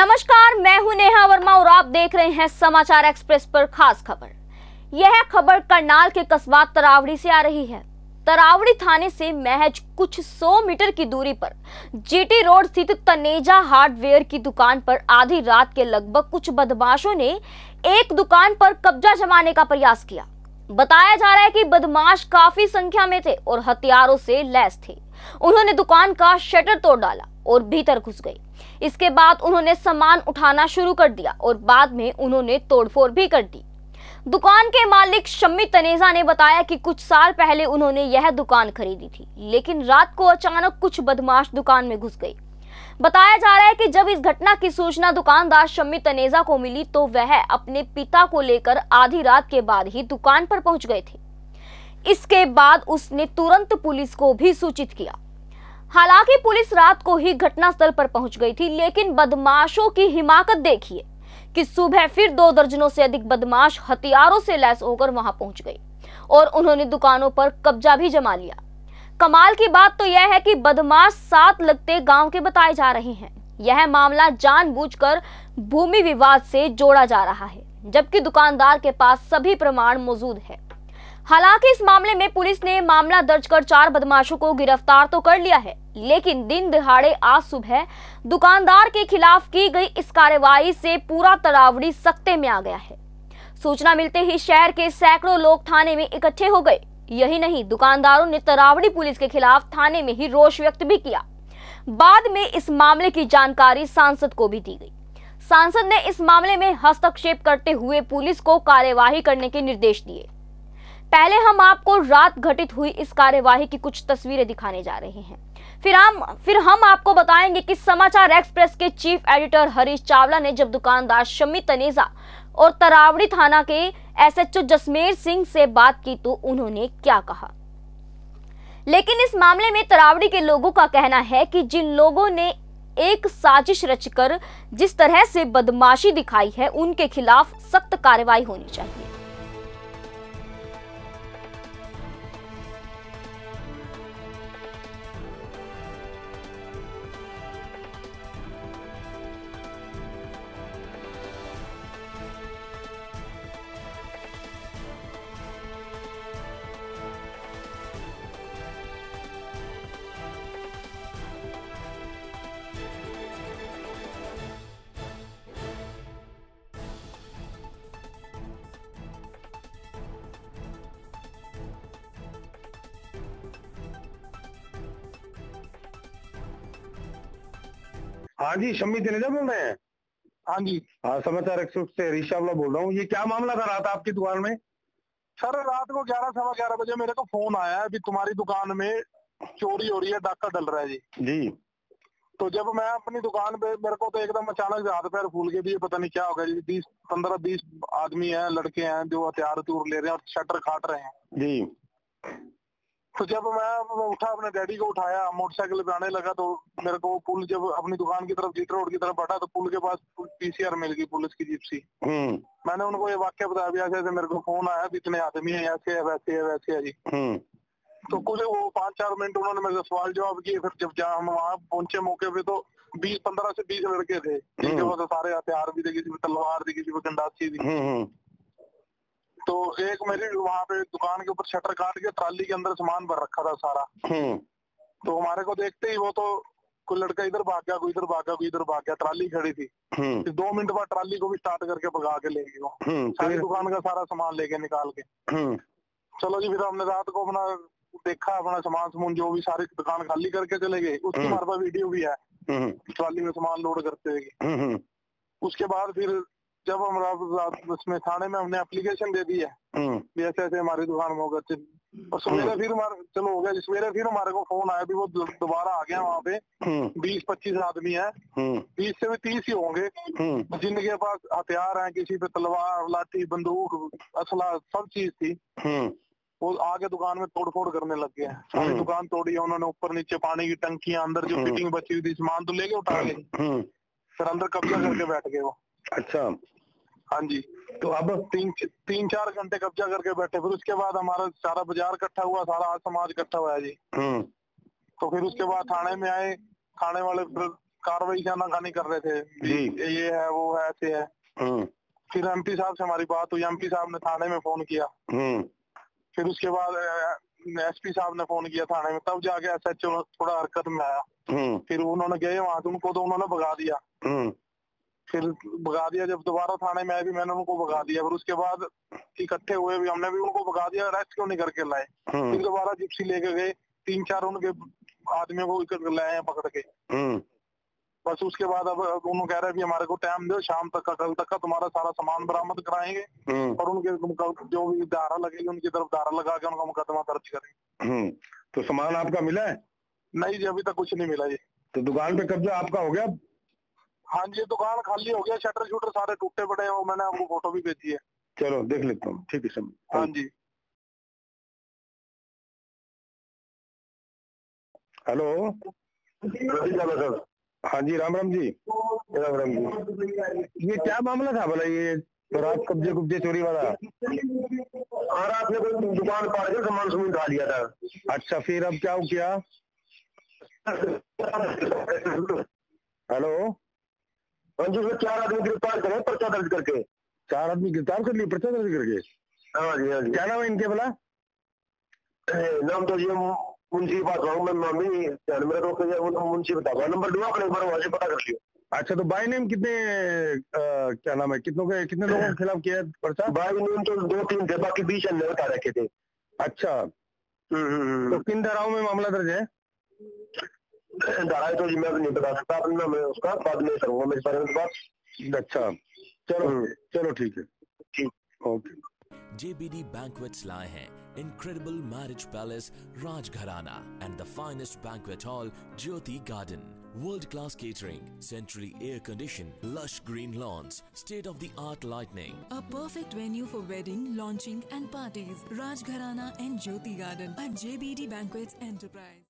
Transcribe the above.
नमस्कार, मैं हूँ नेहा वर्मा और आप देख रहे हैं समाचार एक्सप्रेस पर खास खबर। यह खबर करनाल के कस्बा तरावड़ी से आ रही है। तरावड़ी थाने से महज कुछ सौ मीटर की दूरी पर जीटी रोड स्थित तनेजा हार्डवेयर की दुकान पर आधी रात के लगभग कुछ बदमाशों ने एक दुकान पर कब्जा जमाने का प्रयास किया। बताया जा रहा है कि बदमाश काफ़ी संख्या में थे और हथियारों से लैस थे। उन्होंने दुकान का शटर तोड़ डाला। और भीतर घुस गए इसके बाद उन्होंने सामान उठाना शुरू कर दिया और बाद में उन्होंने तोड़फोड़ भी कर दी। दुकान के मालिक शम्मी तनेजा ने बताया कि कुछ साल पहले उन्होंने यह दुकान खरीदी थी, लेकिन रात को अचानक कुछ बदमाश दुकान में घुस गए। बताया जा रहा है कि जब इस घटना की सूचना दुकानदार शम्मी तनेजा को मिली तो वह अपने पिता को लेकर आधी रात के बाद ही दुकान पर पहुँच गए थे। इसके बाद उसने तुरंत पुलिस को भी सूचित किया। हालाँकि पुलिस रात को ही घटनास्थल पर पहुँच गई थी, लेकिन बदमाशों की हिमाकत देखिए कि सुबह फिर दो दर्जनों से अधिक बदमाश हथियारों से लैस होकर वहाँ पहुँच गए और उन्होंने दुकानों पर कब्जा भी जमा लिया। कमाल की बात तो यह है कि बदमाश सात लगते गाँव के बताए जा रहे हैं। यह मामला जानबूझकर भूमि विवाद से जोड़ा जा रहा है, जबकि दुकानदार के पास सभी प्रमाण मौजूद है। हालाँकि इस मामले में पुलिस ने मामला दर्ज कर चार बदमाशों को गिरफ़्तार तो कर लिया है लेकिन दिन दिहाड़े आज सुबह दुकानदार के खिलाफ की गई इस कार्रवाई से पूरा तरावड़ी सख्ते में आ गया है। सूचना मिलते ही शहर के सैकड़ों लोग थाने में इकट्ठे हो गए। यही नहीं, दुकानदारों ने तरावड़ी पुलिस के खिलाफ थाने में ही रोष व्यक्त भी किया। बाद में इस मामले की जानकारी सांसद को भी दी गई। सांसद ने इस मामले में हस्तक्षेप करते हुए पुलिस को कार्यवाही करने के निर्देश दिए। पहले हम आपको रात घटित हुई इस कार्यवाही की कुछ तस्वीरें दिखाने जा रहे हैं। फिर हम फिर हम आपको बताएँगे कि समाचार एक्सप्रेस के चीफ एडिटर हरीश चावला ने जब दुकानदार शमी तनेजा और तरावड़ी थाना के एसएचओ जसमेर सिंह से बात की तो उन्होंने क्या कहा? लेकिन इस मामले में तरावड़ी के लोगों का कहना है कि जिन लोगों ने एक साजिश रचकर जिस तरह से बदमाशी दिखाई है, उनके खिलाफ सख्त कार्रवाई होनी चाहिए। हाँ जी शम्मी जनेजा बोल रहे हैं हाँ जी। हाँ समाचार एक्सप्रेस से चावला बोल रहा हूँ। ये क्या मामला था रात आपकी दुकान में? सर रात को ग्यारह सवा ग्यारह बजे मेरे को फ़ोन आया है। अभी तुम्हारी दुकान में चोरी हो रही है डाका डल रहा है जी। जी। तो जब मैं अपनी दुकान पे मेरे को तो एकदम अचानक से हाथ पैर फूल के भी पता नहीं क्या हो गया जी। बीस पंद्रह बीस आदमी हैं लड़के हैं जो हथियार हथूर ले रहे हैं और शटर काट रहे हैं। जी। तो जब मैं उठा अपने डैडी को उठाया मोटरसाइकिल पे आने लगा तो मेरे को पुल जब अपनी दुकान की तरफ़ जीट रोड की तरफ़ बढ़ा तो पुल के पास पीसीआर मिल गई पुलिस की जीप हम्म। मैंने उनको ये वाक्य बताया भी ऐसे ऐसे मेरे को फ़ोन आया भी इतने आदमी है ऐसे है वैसे है वैसे है जी। हम्म। तो कुछ वो पाँच चार मिनट उन्होंने मेरे सवाल जवाब किए फिर जब जहाँ हम वहाँ पहुँचे मौके पे तो बीस पंद्रह से बीस लड़के थे जिनके पास सारे हथियार भी थे किसी पे तलवार थी किसी पे गंडासी थी। हम्म हम्म। तो एक मेरी वहाँ पे दुकान के ऊपर शटर काट के ट्राली के अंदर सामान भर रखा था सारा। हम्म। तो हमारे को देखते ही वो तो कोई लड़का इधर भाग गया कोई इधर भाग गया कोई इधर भाग गया ट्राली खड़ी थी। हम्म। फिर दो मिनट बाद ट्राली को भी स्टार्ट करके भगा के ले गई वो। हम्म सारी दुकान का सारा सामान लेके निकाल के। हम्म। चलो जी फिर हमने रात को अपना देखा अपना सामान समून जो भी सारी दुकान खाली करके चले गए। उसकी हम्म। हमारे पास वीडियो भी है। हम्म। ट्राली में सामान लोड करते हुए। हम्म हम्म। उसके बाद फिर जब हम रात उसमें थाने में हमने एप्लीकेशन दे दी है हम्म। भी ऐसे ऐसे हमारी दुकान में होगा और सवेरे फिर हमारे चलो हो गया सवेरे फिर हमारे को फ़ोन आया भी वो दोबारा आ गया वहाँ पे। हम्म। बीस पच्चीस आदमी है। हम्म। बीस से भी तीस ही होंगे। हम्म। जिनके पास हथियार हैं किसी पे तलवार लाठी बंदूक असला सब चीज़ थी। हम्म। वो आगे दुकान में तोड़फोड़ करने लग गए सारी हम्म। दुकान तोड़ी है उन्होंने ऊपर नीचे पानी की टंकियाँ अंदर जो हम्म। फिटिंग बची हुई थी सामान तो लेके उठा हम्म। फिर अंदर कब्जा करके बैठ गए वो। अच्छा। हाँ जी। तो अब तीन तीन चार घंटे कब्जा करके बैठे फिर उसके बाद हमारा सारा बाज़ार इकट्ठा हुआ सारा समाज इकट्ठा हुआ जी। हम्म। तो फिर उसके बाद थाने में आए थाने वाले फिर कार्रवाई क्या खानी कर रहे थे ये है वो है ऐसे है। हम्म। फिर एमपी साहब से हमारी बात हुई एमपी साहब ने थाने में फ़ोन किया। हम्म। फिर उसके बाद एसपी साहब ने फ़ोन किया थाने में तब जाके एस एच थोड़ा हरकत में आया। फिर उन्होंने गए वहाँ तो उनको तो उन्होंने भगा दिया। फिर भगा दिया जब दोबारा थाने में आए भी मैंने उनको भगा दिया। फिर उसके बाद इकट्ठे हुए भी हमने भी उनको भगा दिया अरेस्ट क्यों नहीं करके लाए? फिर हम्म दोबारा जिप्सी लेके गए तीन चार उनके आदमियों को लाए हैं पकड़ के। हम्म। बस उसके बाद अब उन्होंने कह रहे हैं हमारे को टाइम दो शाम तक का कल तक का तुम्हारा सारा सामान बरामद कराएँगे। हम्म। और उनके जो भी धारा लगेगी उनकी तरफ़ धारा लगा के उनका मुकदमा दर्ज करेंगे। तो सामान आपका मिला है? नहीं जी अभी तक कुछ नहीं मिला जी। तो दुकान पे कब्जा आपका हो गया? हाँ जी दुकान खाली हो गया शटर शूटर सारे टूटे पड़े हैं वो मैंने आपको फ़ोटो भी भेजी है चलो देख लेता हूँ ठीक है समझ हाँ जी हेलो सर हाँ जी राम राम जी राम राम जी ये क्या मामला था भला ये तो रात कब्जे कुब्जे चोरी वाला और आपने कोई दुकान पाड़ के सामान सुमान उठा लिया था अच्छा फिर अब क्या हो किया हेलो चार आदमी गिरफ़्तार करे पर्चा दर्ज करके। चार आदमी गिरफ़्तार कर लिए पर्चा दर्ज करके? हाँ जी हाँ जी। क्या नाम है इनके ए, नाम तो ये मुंशी बात रहा हूँ मैं मामी ध्यान में रखो तो मुंशी बता नंबर दूँगा अपने एक बार वहाँ से पता कर लियो। अच्छा तो बाई नेम कितने अ, क्या नाम है कितनों के कितने लोगों के खिलाफ किया है पर्चा? भाई नेम तो दो तीन थे बाकी बीस अन्य बता रखे थे। अच्छा। हम्म, हम्म, तो किन धाराओं में मामला दर्ज है? हम्म। धाराएँ तो जी मैं नहीं बता सकता अपना मैं उसका बाद में करूँगा मेरे बारे में बात अच्छा चलो हम्म। चलो ठीक है ठीक ओके JBD Banquets लाए हैं incredible marriage palace Rajgharana and the finest banquet hall Jyoti Garden. World class catering, centrally air conditioned, lush green lawns, state of the art lighting. A perfect venue for wedding, launching and parties. Rajgharana and Jyoti Garden at JBD Banquets Enterprise.